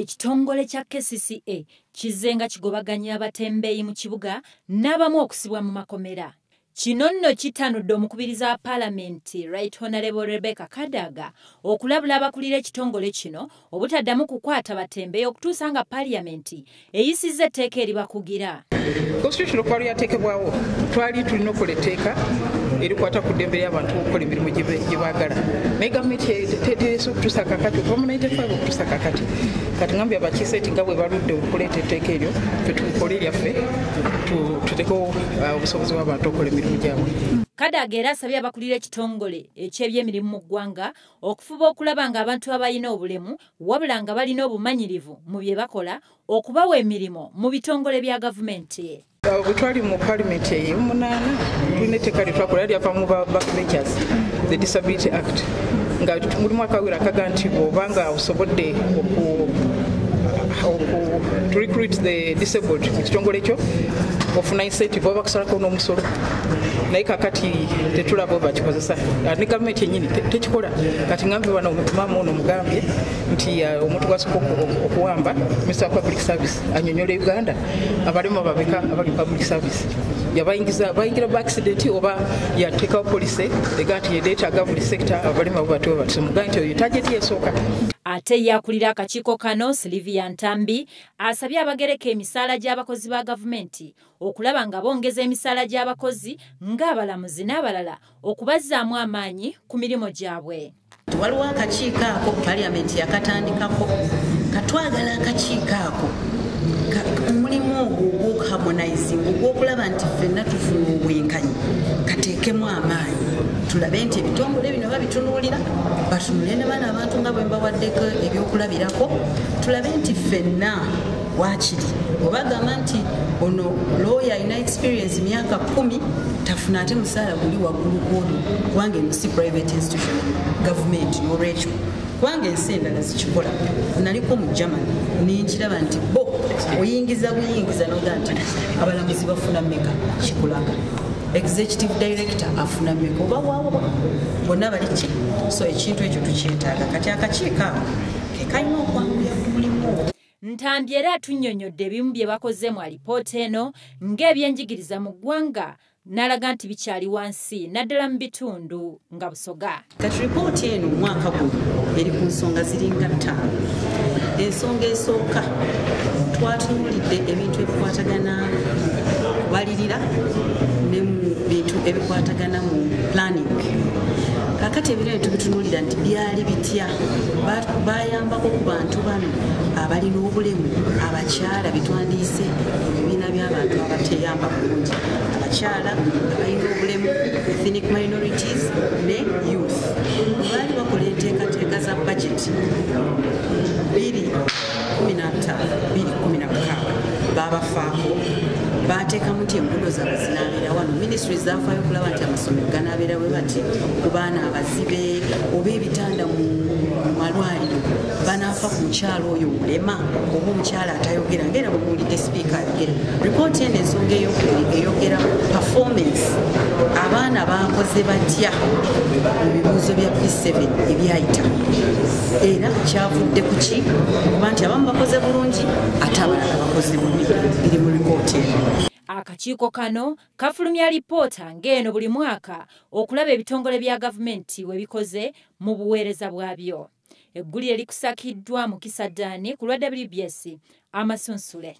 ekitongole kya kcca kizze nga kigobaganya abatembeeyi mu kibuga n'abamu okusibwa mu makomera kino nno kitanudde omukubiriza wa paalamenti right honorable rebecca kadaga okulabula abakulira ekitongole kino obutaddamu kukwata batembeeyi okutuusa nga paaliyamenti eyisizza etteeka eribakugira constitution okuba lyateekebwawo twali tulina okukola etteeka erikwata ku ddembe ly'abantu okukola emirimu gye baagala. Naye gavumenti teterese okutuusa kakati okuva mu 95 okutuusa kakati. Kati ngambye abakiise ti nga bwe baludde okuleeta etteeka eryo fetukole lyaffe tutekewo obusobozi bw'abantu okukola emirimu gyabwe kadaga era asabye abakulira ekitongole eky'ebyemirimu mu ggwanga okufuba okulaba ng'abantu abalina obulemu wabula nga balina obumanyirivu mu bye bakola okubawa emirimu mu bitongole bya gavumenti. Bwe twali mu palimenti ey'omunaana tulina etteeka lye twakola lyava mu backbenchers the disability act. Nga mulimu akawira akaga nti bw'oba nga osobodde to recruit the disabled. Mu kitongole ekyo ofuna incentive oba bakusalako n'omusolo. Naye kakati tetulaba bakikozesa. Ne gavumenti enyini tekikola. Kati ngambe wano maama ono mugambye nti omuntu gwasooka okuwamba wa public service anyonyola uganda. Abalema babeka abali public service. Yabayingiza bayingira ba accident oba yateekawo polisi ega nti yedeetaaga buli sekita abalema bwebatiwe bati mugambe nti oyo tageti esooka ate yakulira akakiiko kano silivia ntambi asabye abagereka emisaala gy'abakozi ba gavumenti okulaba nga bongeza emisaala gy'abakozi ng'abalamuzi n'abalala okubazzaamu amaanyi ku mirimu gyabwe. Waliwo akakiiko ako paliyamenti yakatandikako katwagala akakiiko ako. Omulimu ogwo ogw'okuharmonizing ogw'okulaba nti ffenna tufuna obwenkanyi kateekemu amaanyi tulabe nti ebitongole bino babitunuulira batunule ne bana abantu nga bwe mbawaddeko ebyokulabirako tulabe nti ffenna wakiri obagamba nti ono looya alina experience myaka kumi tafuna ate musaala guli waggulu gwono kubanga eno si private institution gavumenti n'olwekyo. Kubanga ensi endala zikikola. Naliko mu germany nenkiraba nti bo oyingiza buyingiza noga nti abalamuzi bafuna meka kikulaga executive director afuna meka oba waawo bonna bali ki? So ekintu ekyo tukyetaaga. Kati akakiiko ako kekalina okwanguya ku mulimu. Ogwo ntambi era atunnyonnyodde ebimu bye bakoze mu alipoota eno ng'ebyenjigiriza mu ggwanga. N'alaga nti bikyali wansi naddala mu bitundu nga busoga. Kati ripooti eno omwaka guno eri ku nsonga ziringa ttaano. Ensonga esooka twatunuulidde ebintu ebikwatagana kubalirira ne mu bintu ebikwatagana mu planning. Kakati ebiro tubitunuulira nti byali bitya? Bayambako ku bantu bano abalina obulemu abakyala bitwandiise ebibiina by'abantu abateyamba bulungi. Abakyala abalina obulemu ethnic minorities ne youth. Baali bakola enteekateeka za budget 216 babafaako bateekamu nti enguudo zaabwe zinaabeera wano. Ministry zafaayo okulaba nti amasomero ganaabeera bwe bati ku baana abazibe oba ebitanda mu malwaliro banaafa ku mukyalo oyo mulema oba omukyala atayogera ngaera bwe muwulidde sipiika ayogera. Ripooti eno ensonga eyogera performance bakoze batya? Mu bibuuzo bya p7 ebyayita. Era kyavudde ku ki? Okuba nti abamu bakoze bulungi ate abalala bakoze bubi biri mu ripooti eno akakiiko kano kafulumya lipoota ng'eno buli mwaka okulaba ebitongole bya gavumenti we bikoze mu buweereza bwabyo. Eggulire likusakiddwa mu kisaddaani ku lwa wbs amasunsule